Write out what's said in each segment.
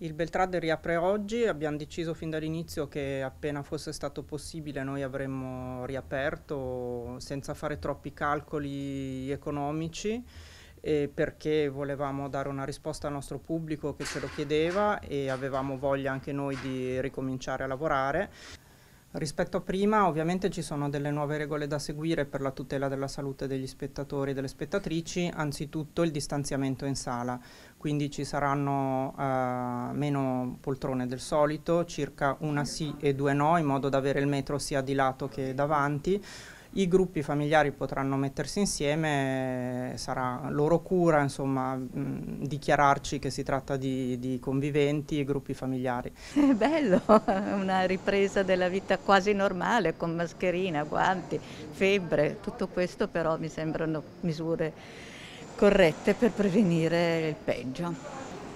Il Beltrade riapre oggi, abbiamo deciso fin dall'inizio che appena fosse stato possibile noi avremmo riaperto senza fare troppi calcoli economici eh, perché volevamo dare una risposta al nostro pubblico che ce lo chiedeva e avevamo voglia anche noi di ricominciare a lavorare. Rispetto a prima ovviamente ci sono delle nuove regole da seguire per la tutela della salute degli spettatori e delle spettatrici, anzitutto il distanziamento in sala, quindi ci saranno eh, meno poltrone del solito, circa una sì e due no in modo da avere il metro sia di lato che davanti, i gruppi familiari potranno mettersi insieme, sarà loro cura insomma, mh, dichiararci che si tratta di, di conviventi e gruppi familiari. È bello, una ripresa della vita quasi normale con mascherina, guanti, febbre, tutto questo però mi sembrano misure corrette per prevenire il peggio.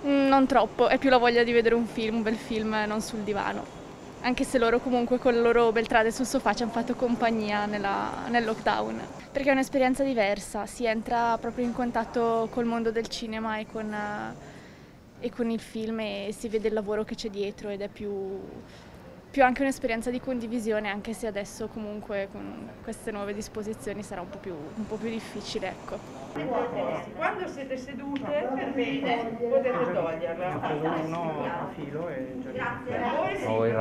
Mm, non troppo, è più la voglia di vedere un film, un bel film, non sul divano anche se loro comunque con le loro beltrade sul sofà ci hanno fatto compagnia nella, nel lockdown. Perché è un'esperienza diversa, si entra proprio in contatto col mondo del cinema e con, e con il film e si vede il lavoro che c'è dietro ed è più, più anche un'esperienza di condivisione, anche se adesso comunque con queste nuove disposizioni sarà un po' più, un po più difficile. Ecco. Quando siete sedute, per bene, potete toglierla. Ho preso uno a filo e già Grazie. Với.